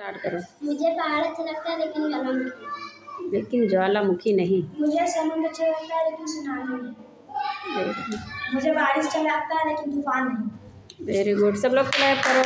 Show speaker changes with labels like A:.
A: Start करो।
B: मुझे पहाड़ अच्छा लगता है लेकिन ज्वालामुखी।
A: लेकिन ज्वालामुखी नहीं।
B: मुझे समुद्र अच्छा लगता है लेकिन सुनामी नहीं। मुझे बारिश अच्छा लगता है लेकिन तूफ़ान नहीं।
A: वेरी गुड सब लोग क्लैप करो।